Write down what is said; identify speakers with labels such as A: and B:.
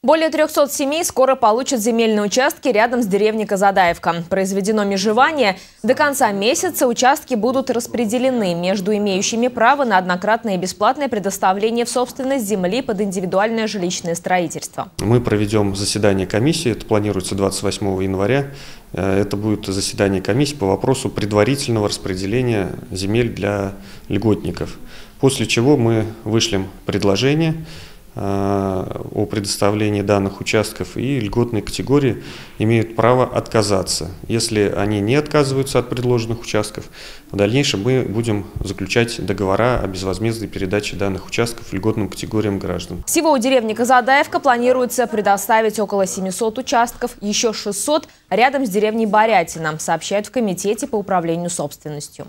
A: Более 300 семей скоро получат земельные участки рядом с деревней Казадаевка. Произведено межевание. До конца месяца участки будут распределены между имеющими право на однократное и бесплатное предоставление в собственность земли под индивидуальное жилищное строительство.
B: Мы проведем заседание комиссии, это планируется 28 января. Э, это будет заседание комиссии по вопросу предварительного распределения земель для льготников. После чего мы вышлем предложение Э, о предоставлении данных участков и льготные категории имеют право отказаться. Если они не отказываются от предложенных участков, в дальнейшем мы будем заключать договора о безвозмездной передаче данных участков льготным категориям граждан.
A: Всего у деревни Казадаевка планируется предоставить около 700 участков, еще 600 рядом с деревней Борятина, сообщают в Комитете по управлению собственностью.